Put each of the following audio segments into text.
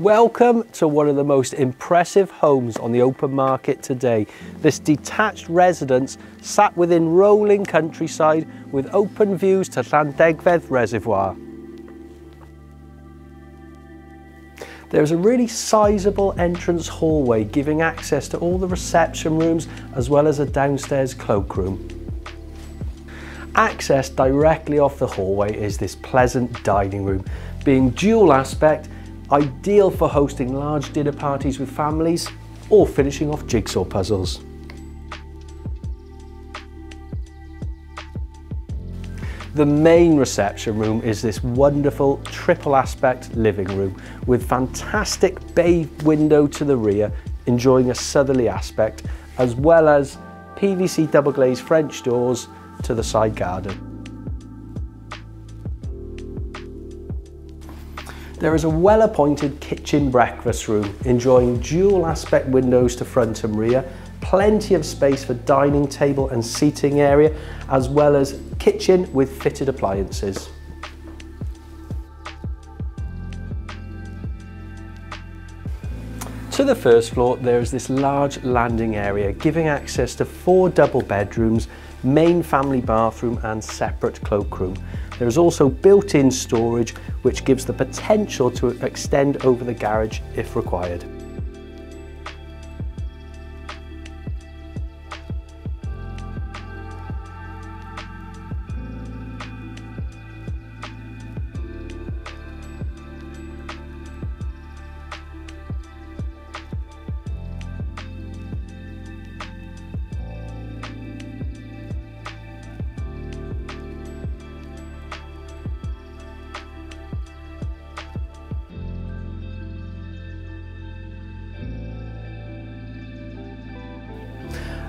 Welcome to one of the most impressive homes on the open market today. This detached residence sat within rolling countryside with open views to Llandegfedd Reservoir. There's a really sizable entrance hallway giving access to all the reception rooms as well as a downstairs cloakroom. Access directly off the hallway is this pleasant dining room, being dual aspect ideal for hosting large dinner parties with families or finishing off jigsaw puzzles. The main reception room is this wonderful triple aspect living room with fantastic bay window to the rear, enjoying a southerly aspect, as well as PVC double glazed French doors to the side garden. There is a well-appointed kitchen breakfast room, enjoying dual aspect windows to front and rear, plenty of space for dining table and seating area, as well as kitchen with fitted appliances. To the first floor, there is this large landing area giving access to four double bedrooms, main family bathroom and separate cloakroom. There is also built-in storage which gives the potential to extend over the garage if required.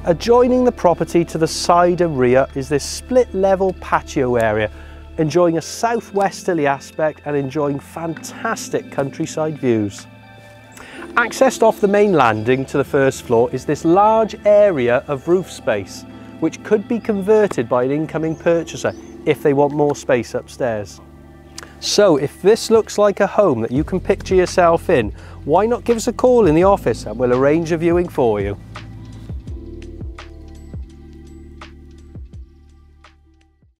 Adjoining the property to the side and rear is this split level patio area, enjoying a southwesterly aspect and enjoying fantastic countryside views. Accessed off the main landing to the first floor is this large area of roof space, which could be converted by an incoming purchaser if they want more space upstairs. So if this looks like a home that you can picture yourself in, why not give us a call in the office and we'll arrange a viewing for you.